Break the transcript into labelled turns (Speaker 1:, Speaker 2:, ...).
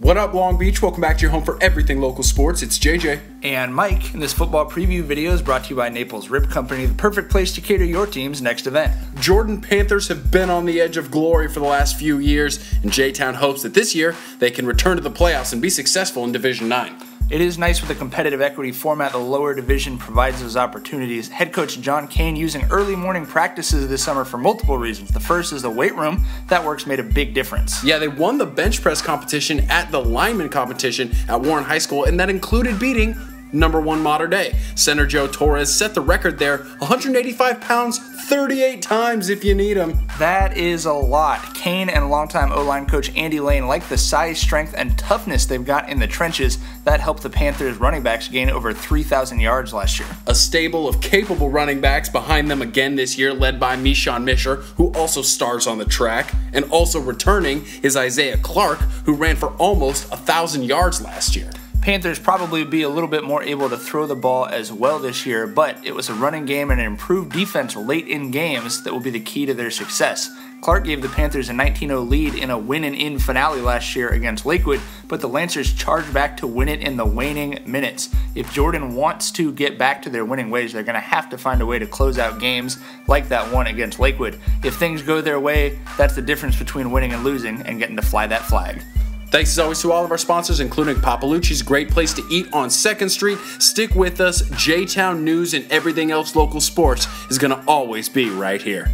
Speaker 1: What up, Long Beach? Welcome back to your home for everything local sports. It's JJ.
Speaker 2: And Mike, and this football preview video is brought to you by Naples Rib Company, the perfect place to cater your team's next event.
Speaker 1: Jordan Panthers have been on the edge of glory for the last few years, and J Town hopes that this year they can return to the playoffs and be successful in Division 9.
Speaker 2: It is nice with the competitive equity format the lower division provides those opportunities. Head coach John Kane using early morning practices this summer for multiple reasons. The first is the weight room. That work's made a big difference.
Speaker 1: Yeah, they won the bench press competition at the lineman competition at Warren High School, and that included beating number one Mater Dei. Center Joe Torres set the record there 185 pounds, 38 times if you need him.
Speaker 2: That is a lot. Kane and longtime O line coach Andy Lane like the size, strength, and toughness they've got in the trenches. That helped the Panthers running backs gain over 3,000 yards last year.
Speaker 1: A stable of capable running backs behind them again this year, led by Mishon Misher, who also stars on the track. And also returning is Isaiah Clark, who ran for almost 1,000 yards last year.
Speaker 2: Panthers probably be a little bit more able to throw the ball as well this year, but it was a running game and an improved defense late in games that will be the key to their success. Clark gave the Panthers a 19-0 lead in a win-and-in finale last year against Lakewood, but the Lancers charged back to win it in the waning minutes. If Jordan wants to get back to their winning ways, they're going to have to find a way to close out games like that one against Lakewood. If things go their way, that's the difference between winning and losing and getting to fly that flag.
Speaker 1: Thanks as always to all of our sponsors, including Papalucci's great place to eat on 2nd Street. Stick with us. J Town news and everything else local sports is going to always be right here.